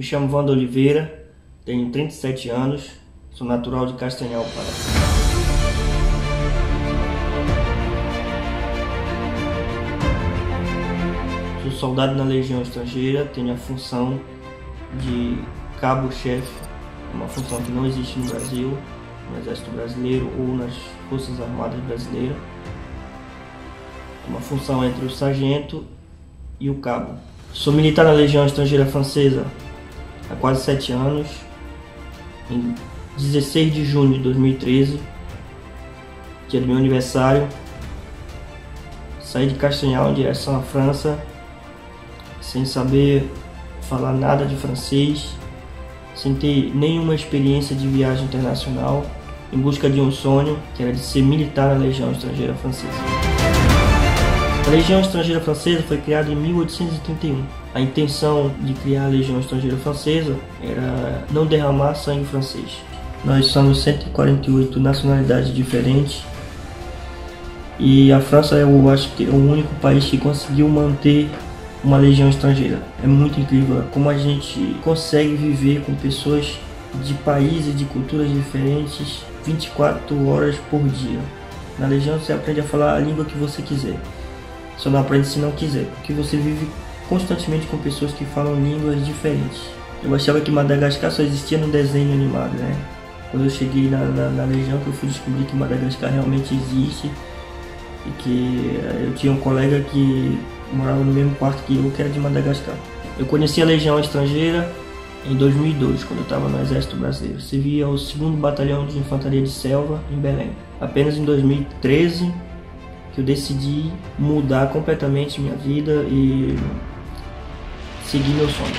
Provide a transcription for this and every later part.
Me chamo Wanda Oliveira, tenho 37 anos, sou natural de Castanhal, Pará. Sou soldado na Legião Estrangeira, tenho a função de cabo-chefe, uma função que não existe no Brasil, no Exército Brasileiro ou nas Forças Armadas Brasileiras. Uma função entre o sargento e o cabo. Sou militar na Legião Estrangeira Francesa há quase sete anos. Em 16 de junho de 2013, dia do meu aniversário, saí de Castanhal em direção à França, sem saber falar nada de francês, sem ter nenhuma experiência de viagem internacional, em busca de um sonho que era de ser militar na Legião Estrangeira Francesa. A Legião Estrangeira Francesa foi criada em 1831. A intenção de criar a Legião Estrangeira Francesa era não derramar sangue francês. Nós somos 148 nacionalidades diferentes e a França eu acho que é o único país que conseguiu manter uma legião estrangeira. É muito incrível como a gente consegue viver com pessoas de países, de culturas diferentes 24 horas por dia. Na legião você aprende a falar a língua que você quiser. Só não aprende se não quiser, porque você vive constantemente com pessoas que falam línguas diferentes. Eu achava que Madagascar só existia no desenho animado, né? Quando eu cheguei na, na, na Legião, que eu fui descobrir que Madagascar realmente existe e que eh, eu tinha um colega que morava no mesmo quarto que eu, que era de Madagascar. Eu conheci a Legião Estrangeira em 2002, quando eu estava no Exército Brasileiro. Servia ao 2 Batalhão de Infantaria de Selva, em Belém. Apenas em 2013 que eu decidi mudar completamente minha vida e seguir meu sonho.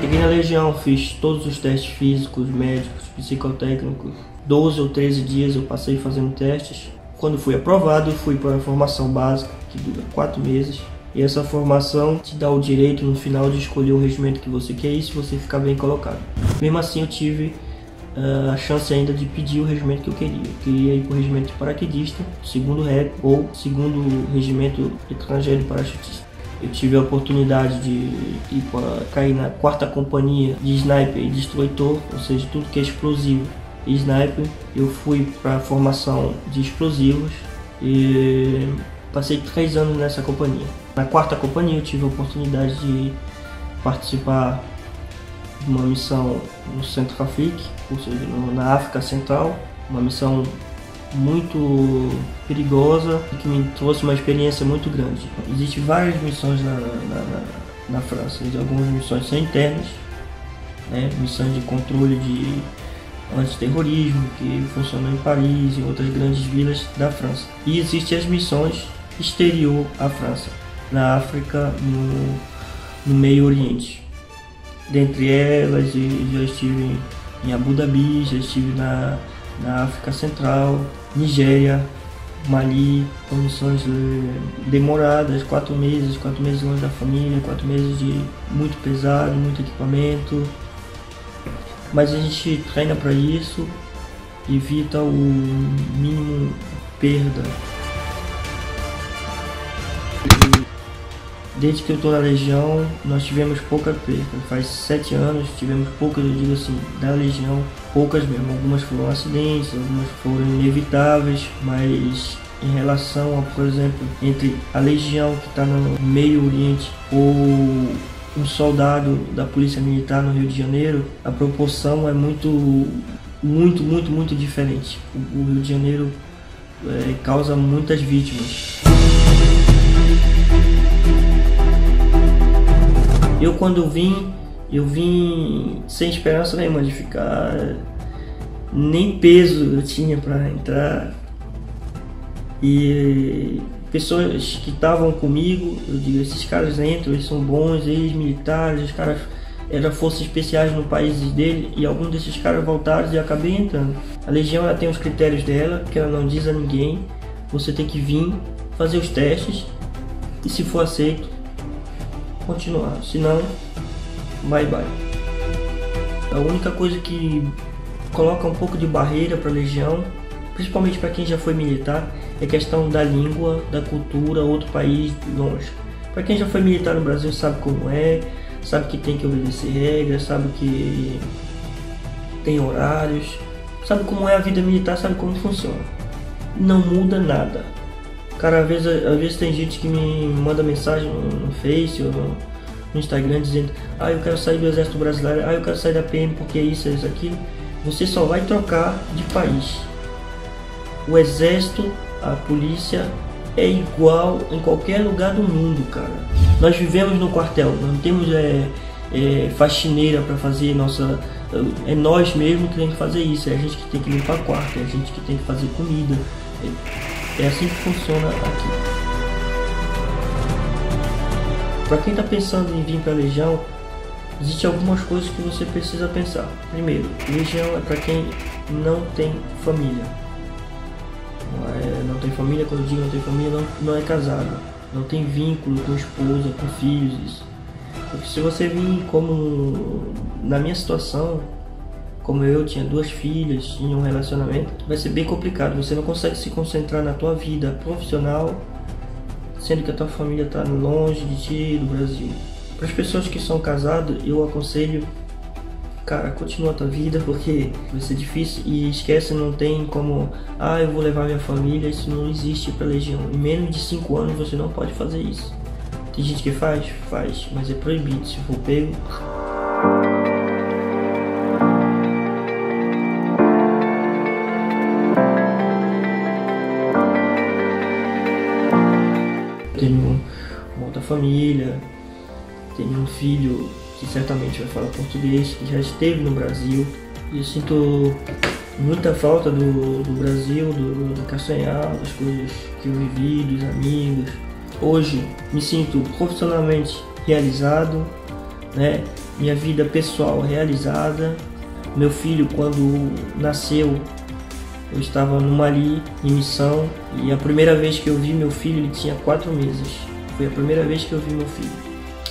Cheguei na Legião, fiz todos os testes físicos, médicos, psicotécnicos. 12 ou 13 dias eu passei fazendo testes. Quando fui aprovado, fui para a formação básica, que dura 4 meses. E essa formação te dá o direito no final de escolher o regimento que você quer e se você ficar bem colocado. Mesmo assim, eu tive a chance ainda de pedir o regimento que eu queria. Eu queria ir para o regimento de paraquedista, segundo REP ou segundo regimento estrangeiro de parachutista. Eu tive a oportunidade de ir para cair na quarta companhia de sniper e destruidor, ou seja, tudo que é explosivo e sniper. Eu fui para a formação de explosivos e passei três anos nessa companhia. Na quarta companhia eu tive a oportunidade de participar uma missão no Centro Afrique, ou seja, na África Central, uma missão muito perigosa e que me trouxe uma experiência muito grande. Existem várias missões na, na, na, na França, algumas missões são internas, né? missões de controle de antiterrorismo que funcionam em Paris e outras grandes vilas da França. E existem as missões exterior à França, na África, no, no Meio Oriente. Dentre elas, já estive em Abu Dhabi, já estive na, na África Central, Nigéria, Mali, condições demoradas, quatro meses, quatro meses longe da família, quatro meses de muito pesado, muito equipamento. Mas a gente treina para isso, evita o mínimo perda. Desde que eu estou na Legião, nós tivemos pouca perda. Faz sete anos tivemos poucas, eu digo assim, da Legião, poucas mesmo. Algumas foram acidentes, algumas foram inevitáveis, mas em relação a, por exemplo, entre a Legião que está no Meio Oriente ou um soldado da Polícia Militar no Rio de Janeiro, a proporção é muito, muito, muito, muito diferente. O Rio de Janeiro é, causa muitas vítimas. Eu quando vim, eu vim sem esperança nenhuma de ficar, nem peso eu tinha para entrar. E pessoas que estavam comigo, eu digo, esses caras entram, eles são bons, ex-militares, os caras eram forças especiais no país dele e alguns desses caras voltaram e eu acabei entrando. A Legião ela tem os critérios dela, que ela não diz a ninguém. Você tem que vir, fazer os testes e se for aceito, continuar. Se não, bye bye. A única coisa que coloca um pouco de barreira para a Legião, principalmente para quem já foi militar, é questão da língua, da cultura, outro país longe. Para quem já foi militar no Brasil sabe como é, sabe que tem que obedecer regras, sabe que tem horários, sabe como é a vida militar, sabe como funciona. Não muda nada. Cara, às vezes, às vezes tem gente que me manda mensagem no, Face ou no, Instagram dizendo Ah, eu quero sair do Exército Brasileiro, ah, eu quero sair da PM porque é isso, é isso, aquilo. Você só vai trocar de país. O Exército, a polícia é igual em qualquer lugar do mundo, cara. Nós vivemos no quartel, não temos é, é, faxineira para fazer nossa. É nós mesmos que tem que fazer isso, é a gente que tem que limpar quarto, é a gente que tem que fazer comida. É, é assim que funciona aqui. Para quem está pensando em vir para a Legião, existem algumas coisas que você precisa pensar. Primeiro, Legião é para quem não tem família. Não, é, não tem família, quando eu digo não tem família, não, não é casado. Não tem vínculo com esposa, com filhos. Porque se você vir como na minha situação, como eu tinha duas filhas, tinha um relacionamento, vai ser bem complicado. Você não consegue se concentrar na tua vida profissional, sendo que a tua família está longe de ti, do Brasil. Para as pessoas que são casadas, eu aconselho, cara, continua a tua vida porque vai ser difícil e esquece, não tem como, ah, eu vou levar minha família, isso não existe para legião. Em menos de 5 anos você não pode fazer isso. Tem gente que faz? Faz, mas é proibido. Se for pego. Família, tenho um filho que certamente vai falar português, que já esteve no Brasil. E eu sinto muita falta do, do Brasil, do, do Castanhal, das coisas que eu vivi, dos amigos Hoje me sinto profissionalmente realizado, né? Minha vida pessoal realizada. Meu filho, quando nasceu, eu estava no Mali em missão e a primeira vez que eu vi meu filho ele tinha quatro meses. Foi a primeira vez que eu vi meu filho.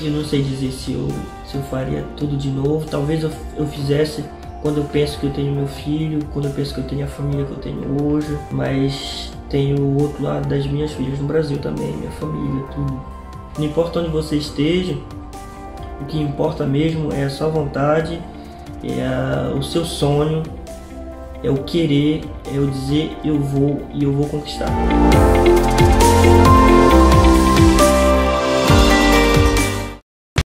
Eu não sei dizer se eu, se eu faria tudo de novo. Talvez eu, eu fizesse quando eu penso que eu tenho meu filho, quando eu penso que eu tenho a família que eu tenho hoje, mas tenho o outro lado das minhas filhas no Brasil também, minha família, tudo. Não importa onde você esteja, o que importa mesmo é a sua vontade, é a, o seu sonho, é o querer, é o dizer eu vou e eu vou conquistar.